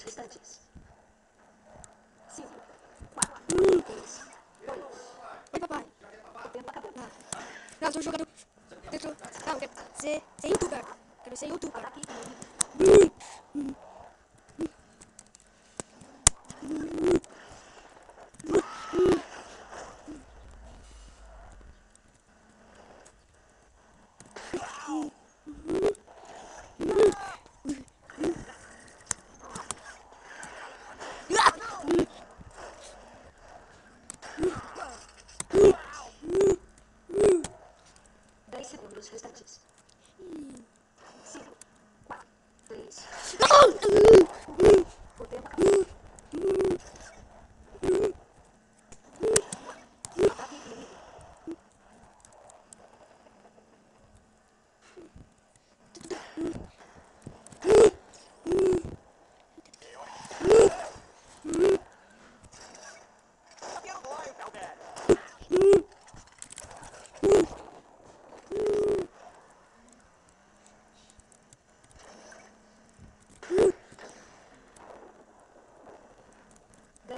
segundos restantes. 5, 4, 3, 2. Oi, papai. O tempo acabou. Ah. Não, sou jogador. Eu sou... Não, quero ser, youtuber. Quero ser youtuber. Ataque inimigo.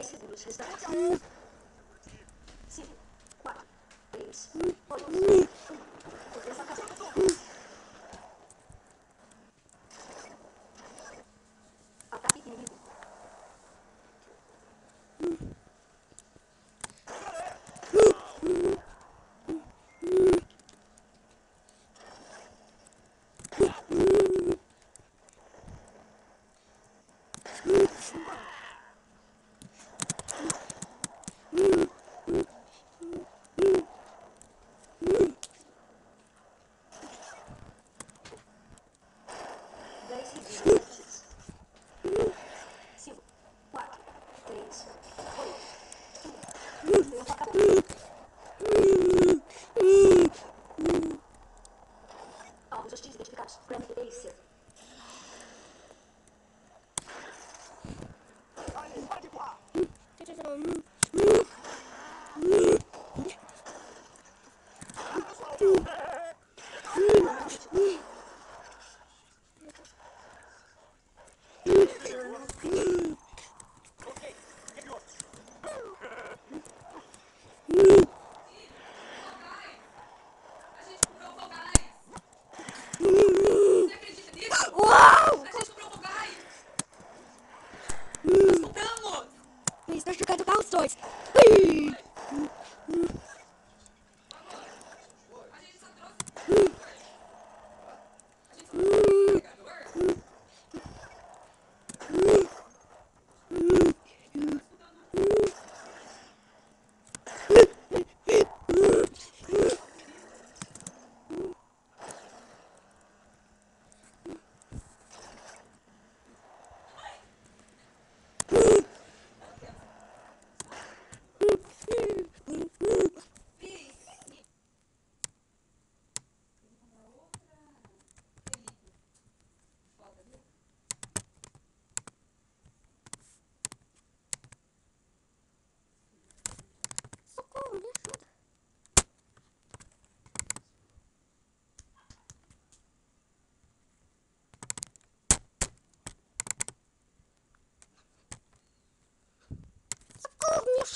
10 segundos restantes. 5, 4, 3, 2, 1. Começa a caçar.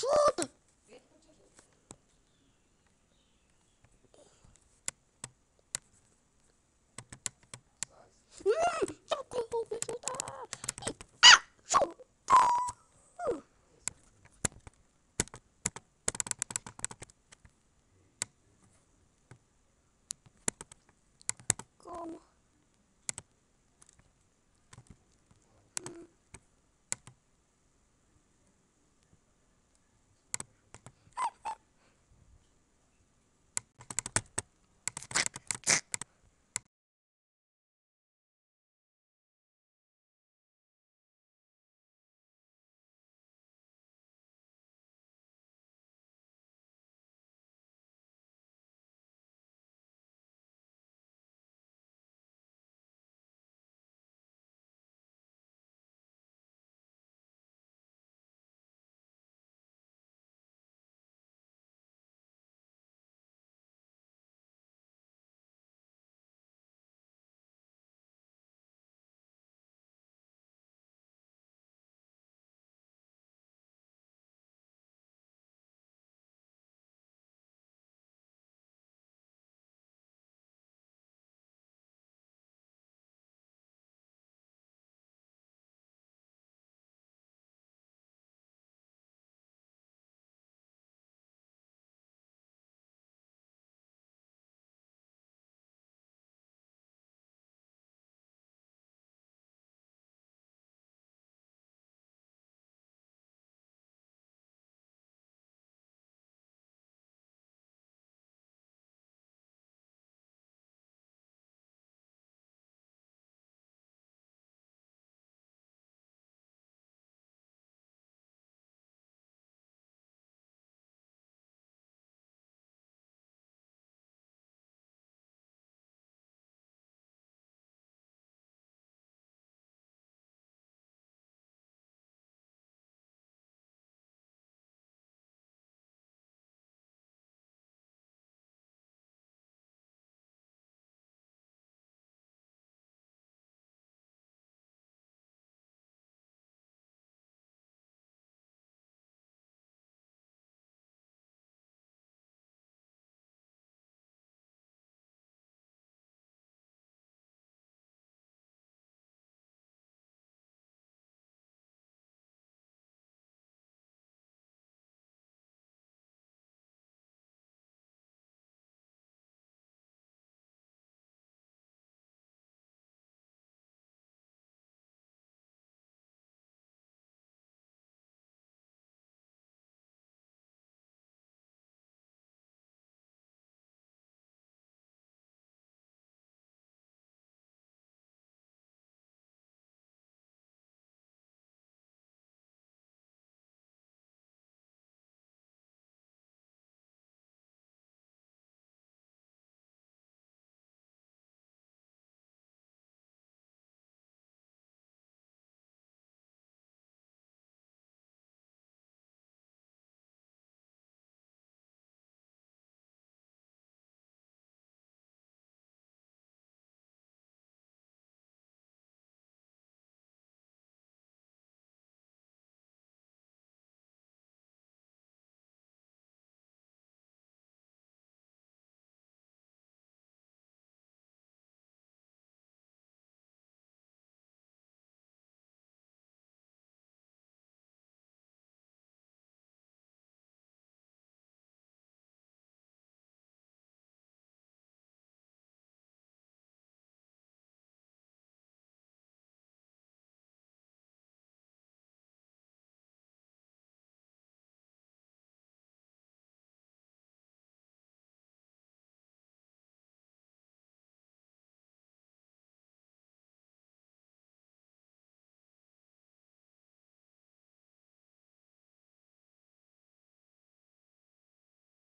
food.